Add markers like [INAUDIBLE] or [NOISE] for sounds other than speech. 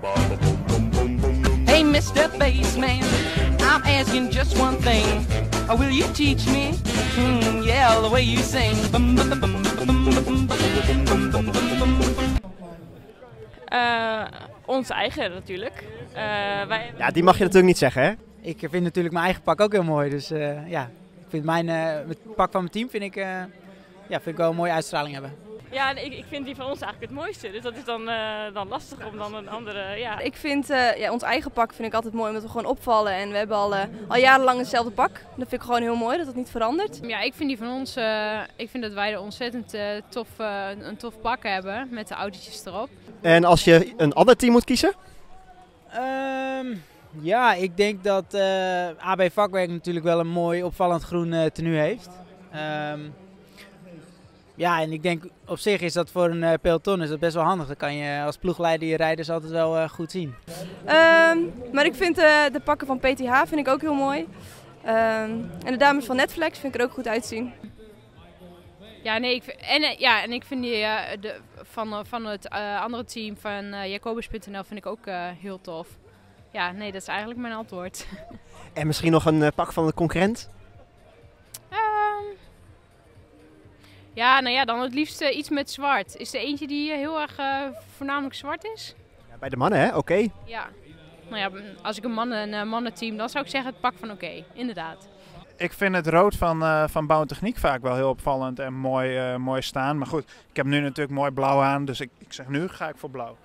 Hey, Mr. Bassman, I'm asking just one thing. Will you teach me? Hmm, yeah, the way you sing. Uh, ons eigen natuurlijk. Uh, wij... Ja, die mag je natuurlijk niet zeggen, hè? Ik vind natuurlijk mijn eigen pak ook heel mooi. Dus uh, ja, ik vind mijn, het pak van mijn team vind ik, ja, vind ik wel een mooie uitstraling hebben ja, ik, ik vind die van ons eigenlijk het mooiste. Dus dat is dan, eh, dan lastig om dan een andere... Ja. Ik vind eh, ja, ons eigen pak vind ik altijd mooi omdat we gewoon opvallen. En we hebben al, eh, al jarenlang hetzelfde pak. Dat vind ik gewoon heel mooi dat het niet verandert. Ja, ik vind die van ons, eh, ik vind dat wij er ontzettend eh, tof, eh, een tof pak hebben met de autootjes erop. En als je een ander team moet kiezen? Ehm, ja, ik denk dat eh, AB Vakwerk natuurlijk wel een mooi opvallend groen tenue heeft. Ehm, ja, en ik denk op zich is dat voor een eh, peloton is dat best wel handig. Dan kan je als ploegleider je rijders altijd wel eh, goed zien. Ehm, maar ik vind eh, de pakken van PTH vind ik ook heel mooi. Ehm, en de dames van Netflix vind ik er ook goed uitzien. Ja, nee, ik, vind- en, ja, en ik vind die de, van, van het eh, andere team van Jacobus.nl vind ik ook eh, heel tof. Ja, nee, dat is eigenlijk mijn antwoord. [LAUGHS] En misschien nog een pak van de concurrent? Ja, nou ja, dan het liefst eh, iets met zwart. Is er eentje die eh, heel erg eh, voornamelijk zwart is? Ja, bij de mannen, hè? Oké. Ja. Nou ja, als ik een mannen, een mannenteam, dan zou ik zeggen het pak van oké, inderdaad. Ik vind het rood van, eh van Bouw en Techniek vaak wel heel opvallend en mooi, eh, mooi staan. Maar goed, ik heb nu natuurlijk mooi blauw aan, dus ik, ik zeg nu ga ik voor blauw.